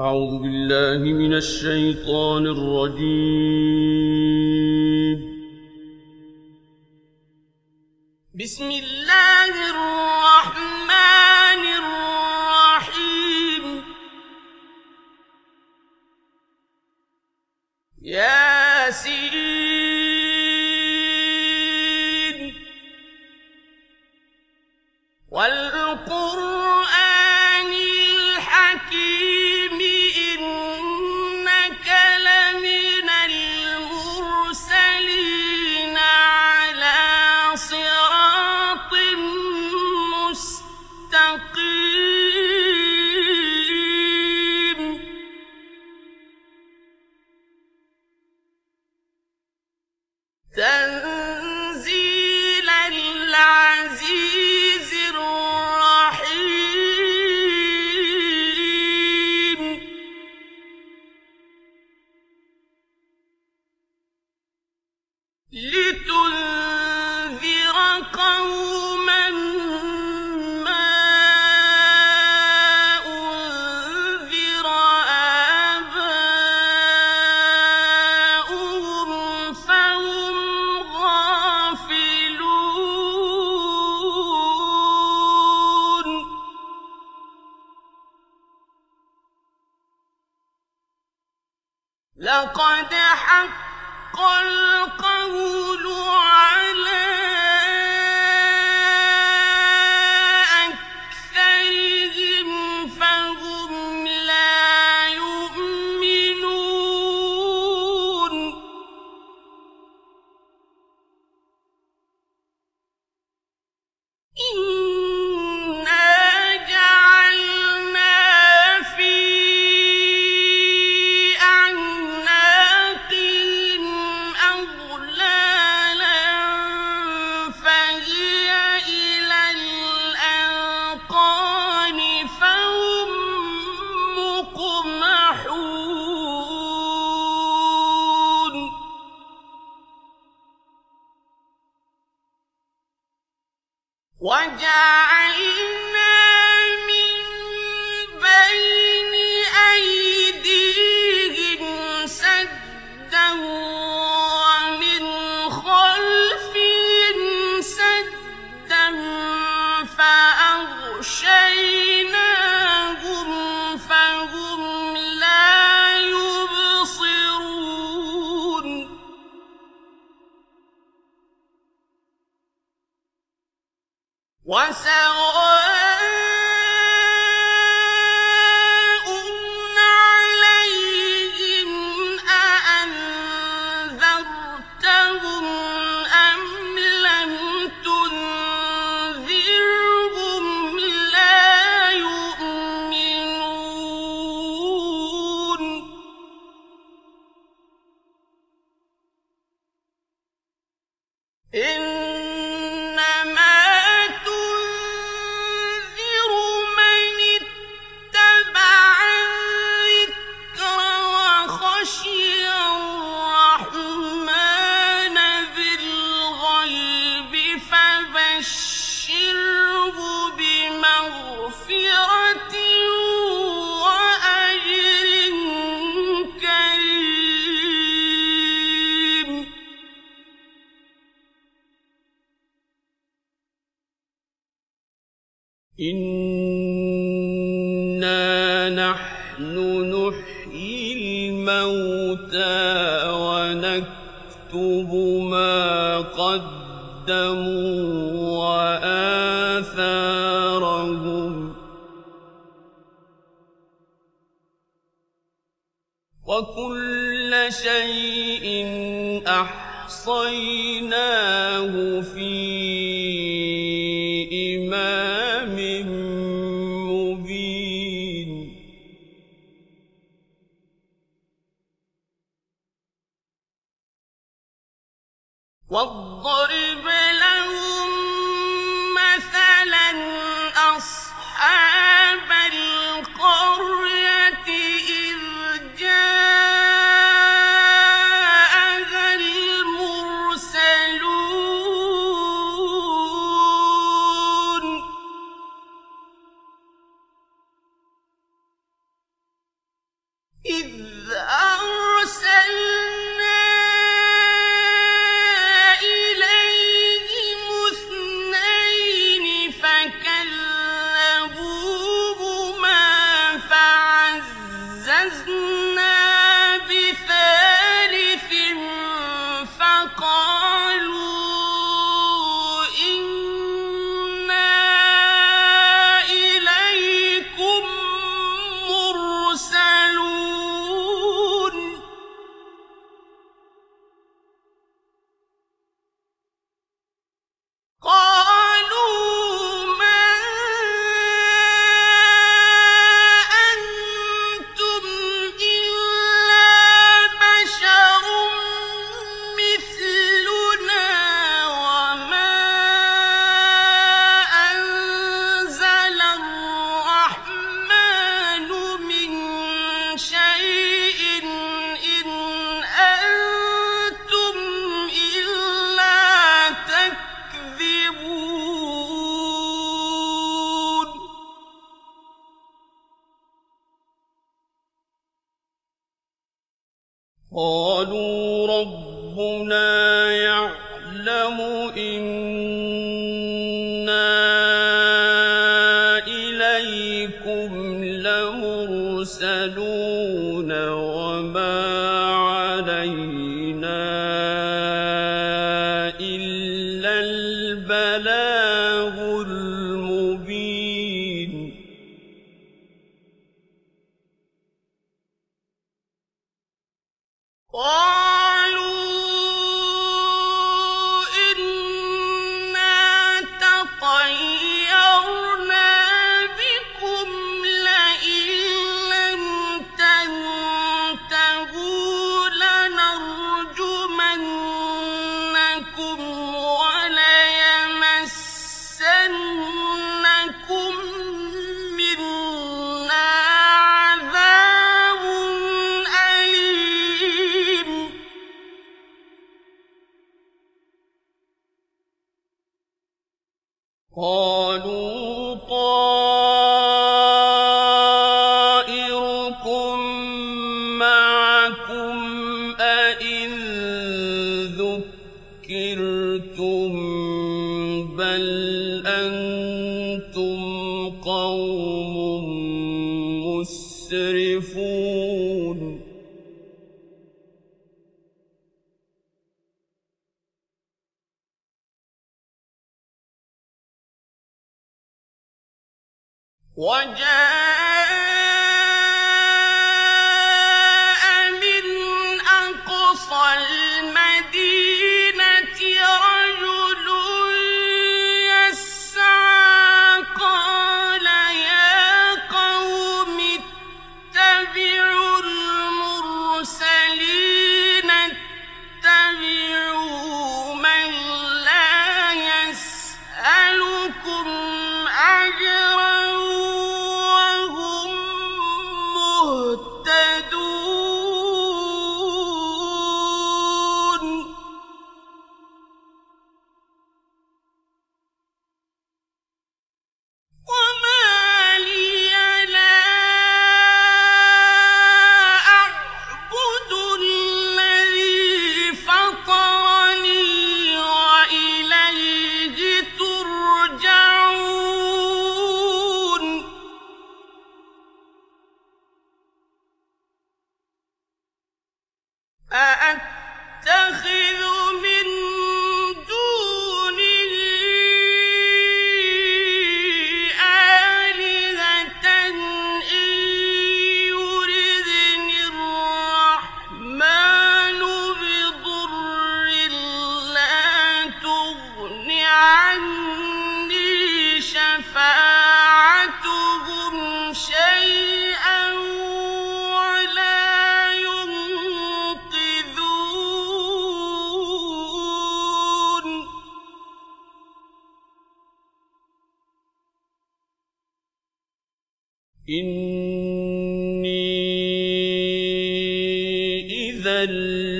أعوذ بالله من الشيطان الرجيم. بسم الله الرحمن الرحيم. يا سيدي Luke. جاء وقيناه فِي وما أنتم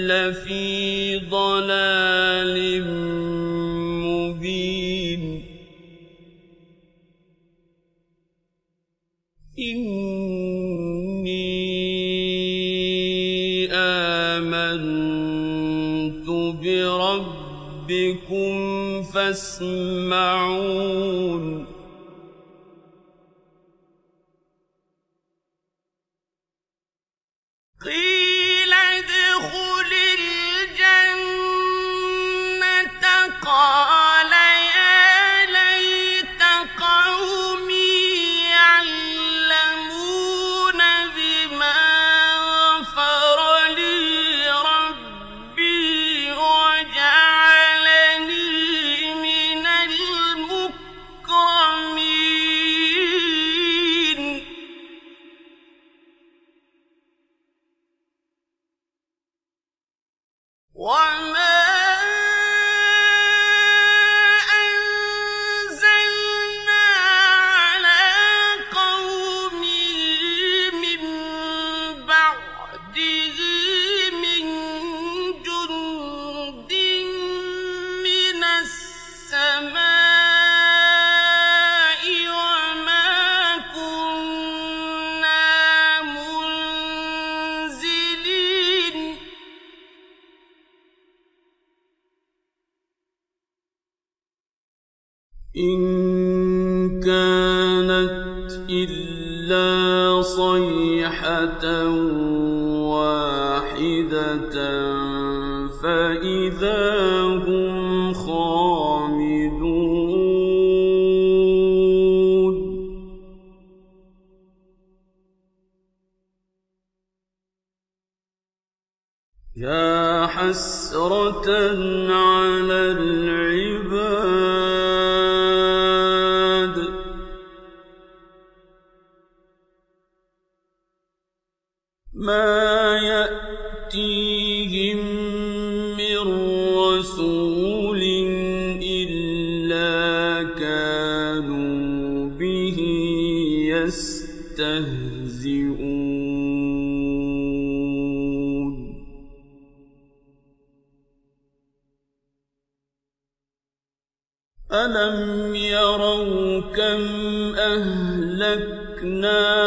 لَّفِي ضَلَالٍ مُّبِينٍ إِنِّي آمَنتُ بِرَبِّكُمْ فَاسْمَعُونِ ما يأتيهم من رسول إلا كانوا به يستهزئون. ألم يروا كم أهلكنا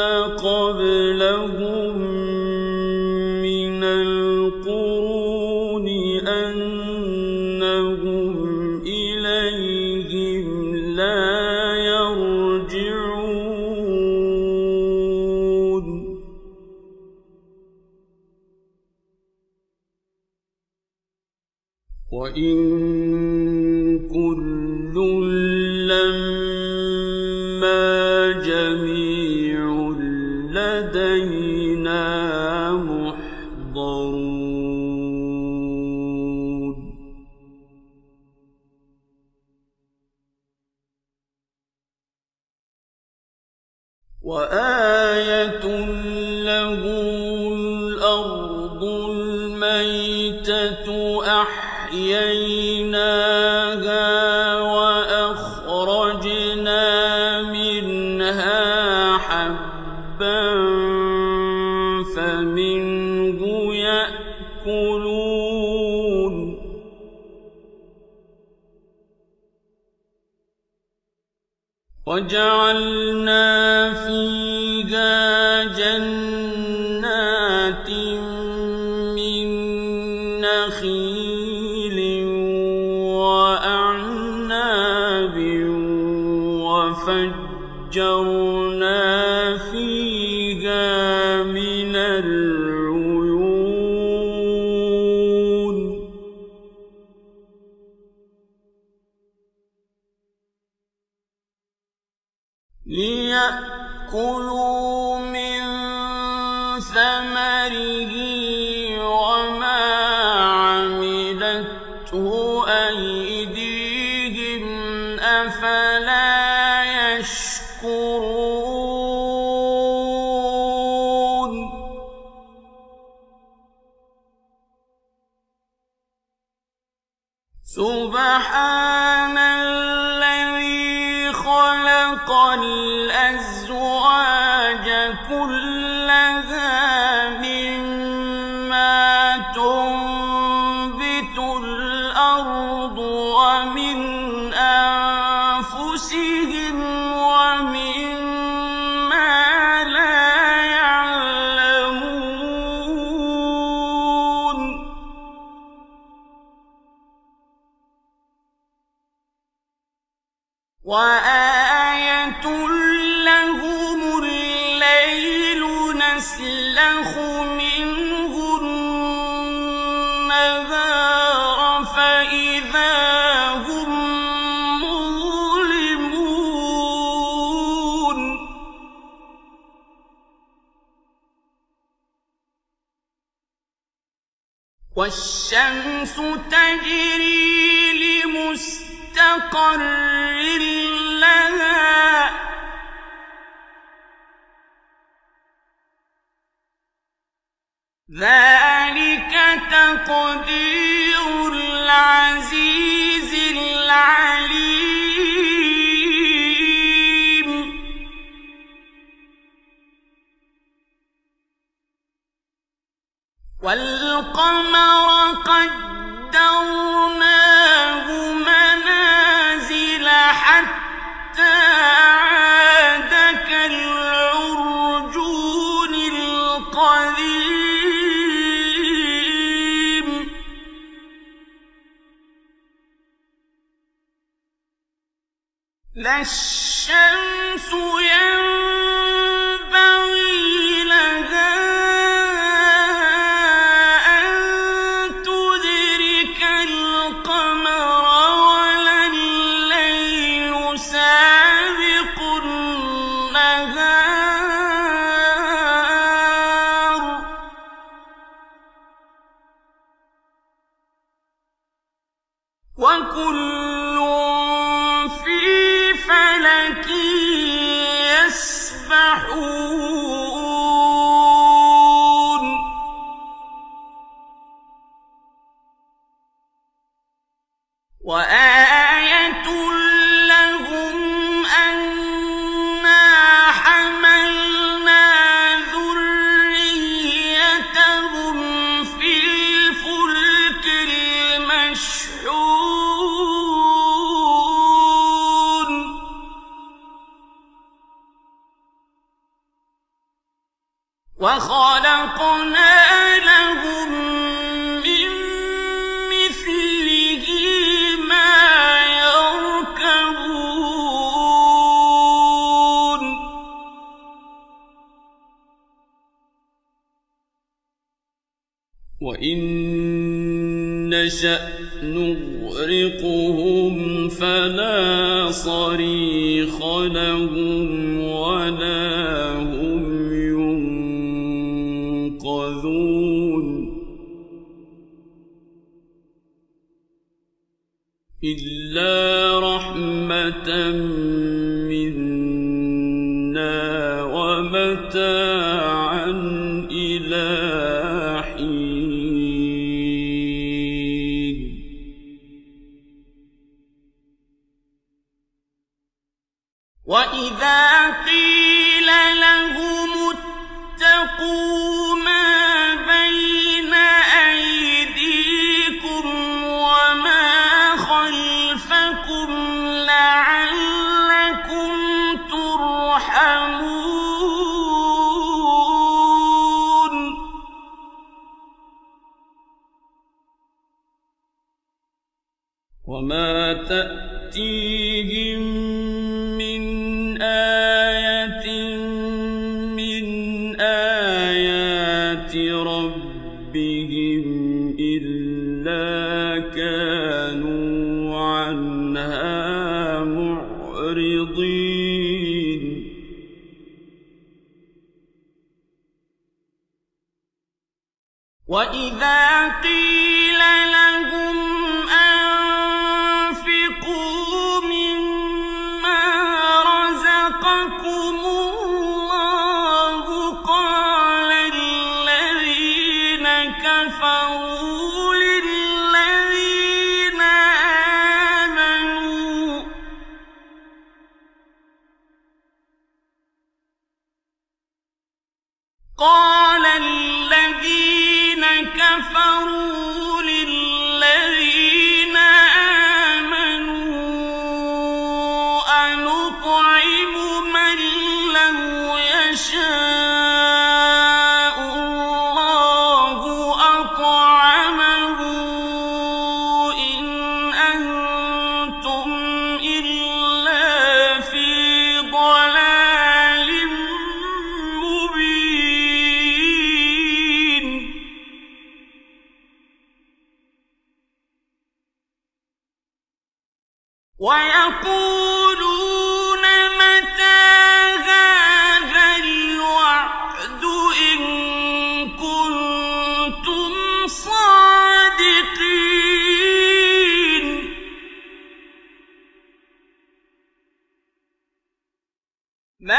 وأن ليأكلوا من فإذا هم مظلمون والشمس تجري لمستقر لا الشمس ينبغي وخلقنا لهم من مثله ما يركبون. وإن نغرقهم فلا صريخ لهم. إلا رحمة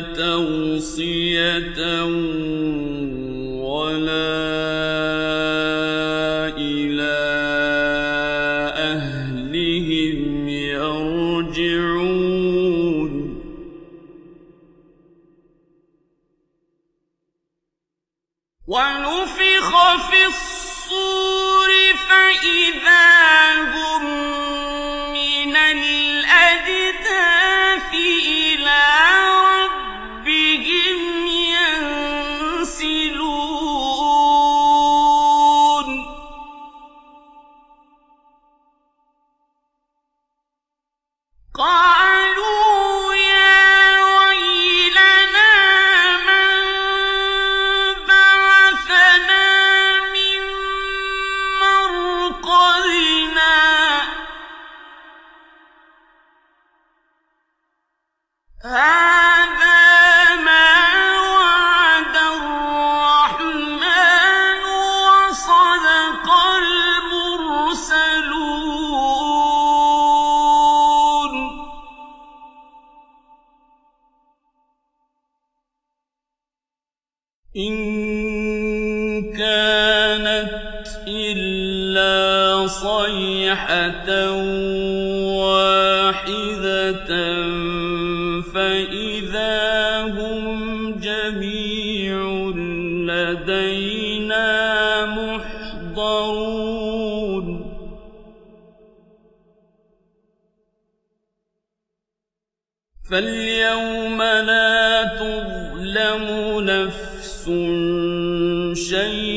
توصية ولا إلى أهلهم يرجعون. ونفخ في الصور فإذا فاليوم لا تظلم نفس شيئا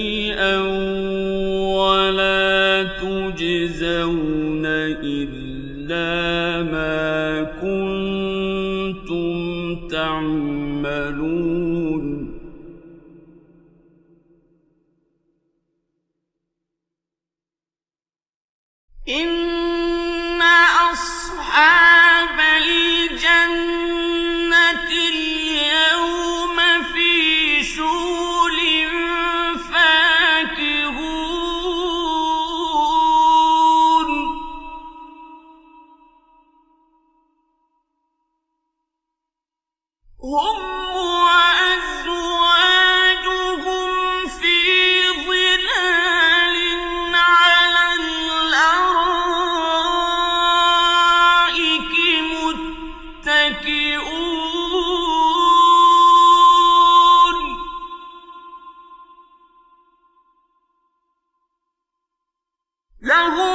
معه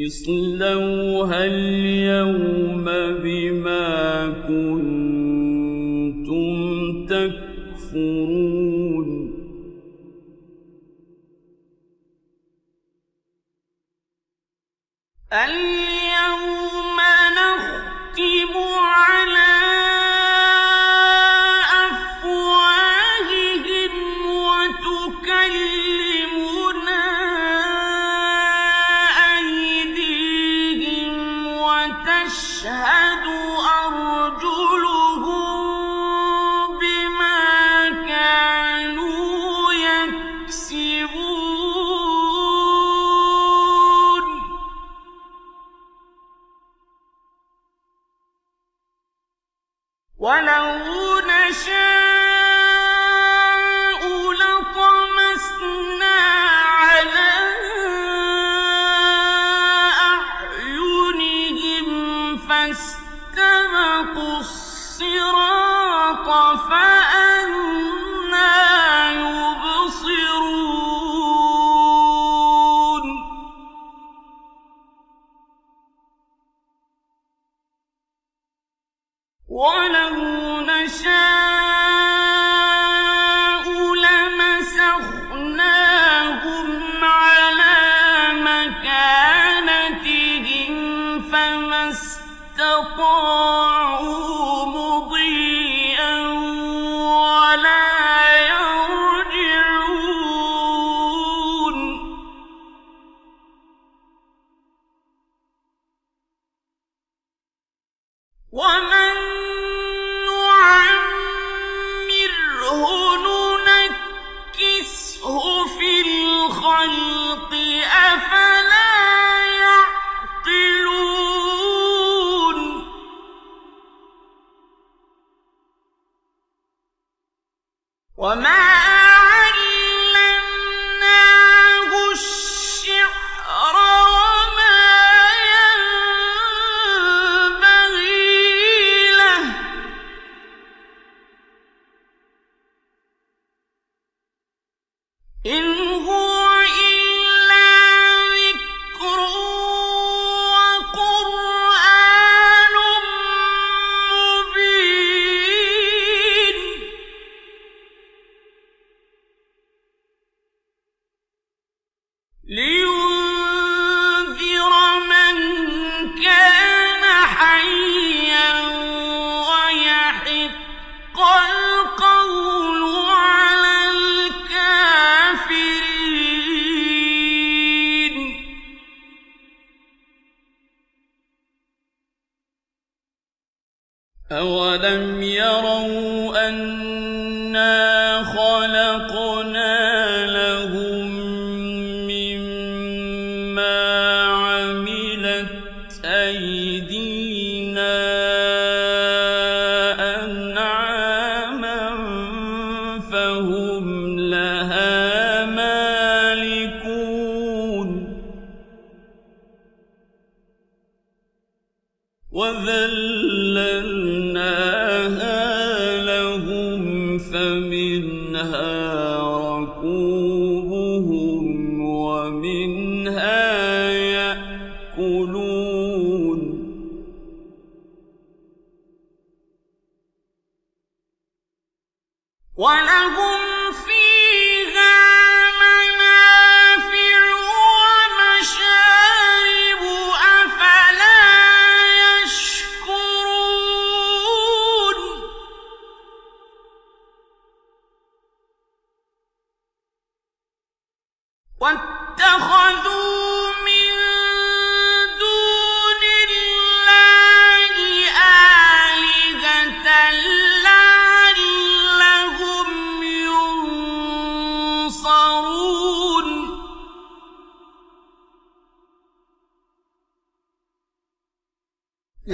اصلوها اليوم بما كنتم تكفرون.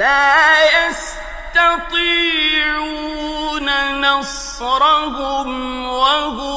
لا يستطيعون نصرهم وهم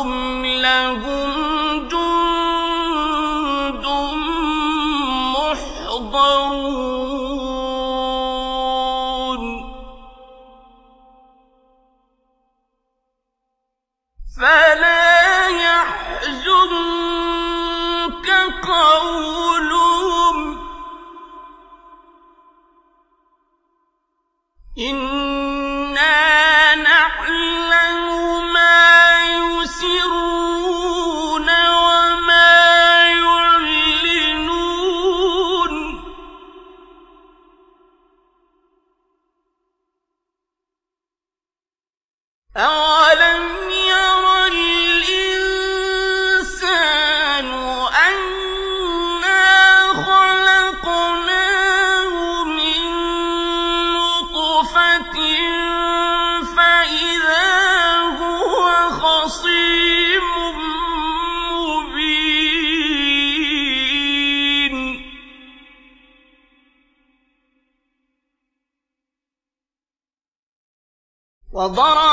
وضرب